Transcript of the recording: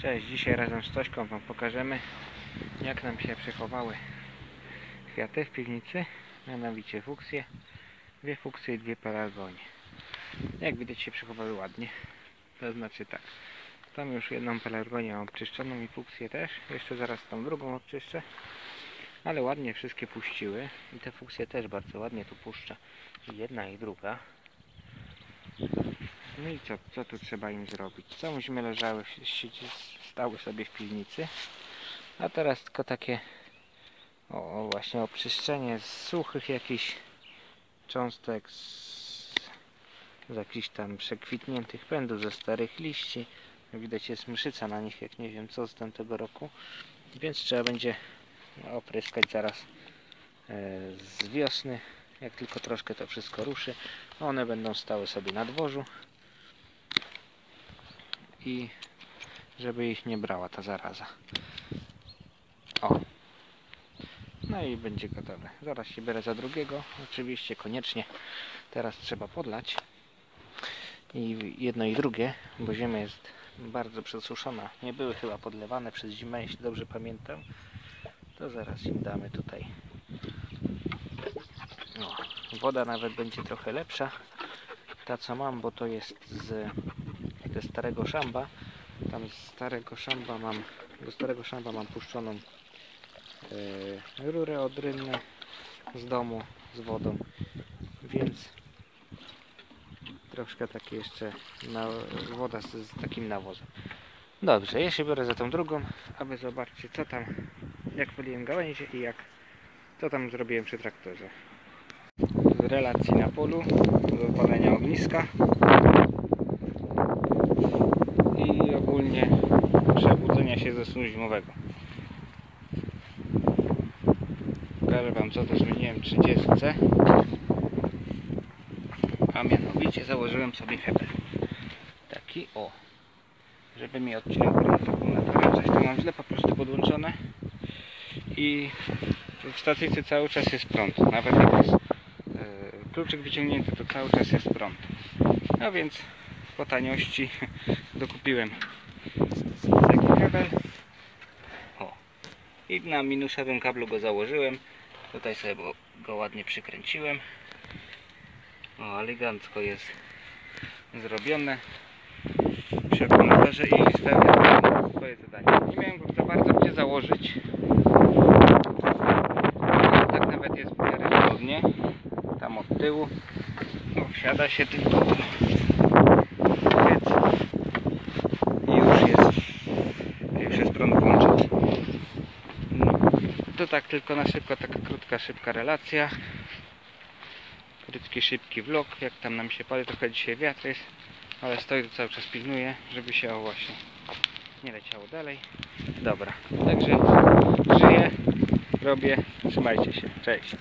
Cześć, dzisiaj razem z Tośką Wam pokażemy jak nam się przechowały kwiaty w piwnicy, mianowicie fuksje, dwie fuksje i dwie pelargonie. Jak widać się przechowały ładnie, to znaczy tak, tam już jedną pelargonię obczyszczoną i fuksję też, jeszcze zaraz tą drugą odczyszczę, ale ładnie wszystkie puściły. I te fuksje też bardzo ładnie tu puszcza, I jedna i druga. No i co, co tu trzeba im zrobić? Całą zimę leżały, stały sobie w piwnicy. A teraz tylko takie o, o właśnie oczyszczenie z suchych jakichś cząstek, z, z jakichś tam przekwitniętych pędów, ze starych liści. Widać jest mszyca na nich, jak nie wiem co z tamtego roku. Więc trzeba będzie opryskać zaraz e, z wiosny. Jak tylko troszkę to wszystko ruszy, one będą stały sobie na dworzu i żeby ich nie brała ta zaraza. O. No i będzie gotowe. Zaraz się biorę za drugiego. Oczywiście koniecznie teraz trzeba podlać. I jedno i drugie, bo ziemia jest bardzo przesuszona. Nie były chyba podlewane przez zimę, jeśli dobrze pamiętam. To zaraz im damy tutaj. O, woda nawet będzie trochę lepsza. Ta co mam, bo to jest z ze starego szamba. Tam z starego szamba mam, do starego szamba mam puszczoną yy, rurę od z domu z wodą, więc troszkę takie jeszcze na, woda z, z takim nawozem. Dobrze, ja się biorę za tą drugą, aby zobaczyć co tam, jak poliłem gałęzie i jak, co tam zrobiłem przy traktorze. Relacji na polu do palenia ogniska i ogólnie przebudzenia się ze snu zimowego. Pokażę Wam co to zmieniłem 30 a mianowicie założyłem sobie hebel taki o żeby mi prąd akumulatora coś tu mam źle po prostu podłączone. I w stacyjce cały czas jest prąd. Nawet jak jest e, kluczyk wyciągnięty to cały czas jest prąd. No więc po taniości dokupiłem taki kabel. O. i na minusowym kablu go założyłem. Tutaj sobie go, ładnie przykręciłem. O, elegancko jest zrobione. Przy akumulatorze i spełnia swoje zadanie. Nie miałem go za bardzo gdzie założyć. Tak nawet jest w miarę wygodnie tam od tyłu. Wsiada się tylko tu już jest już jest prąd włączony no, to tak tylko na szybko taka krótka szybka relacja. Krótki szybki vlog jak tam nam się pali trochę dzisiaj wiatr jest ale stoi tu cały czas pilnuje żeby się o właśnie nie leciało dalej. Dobra także żyję robię trzymajcie się cześć